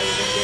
Washington.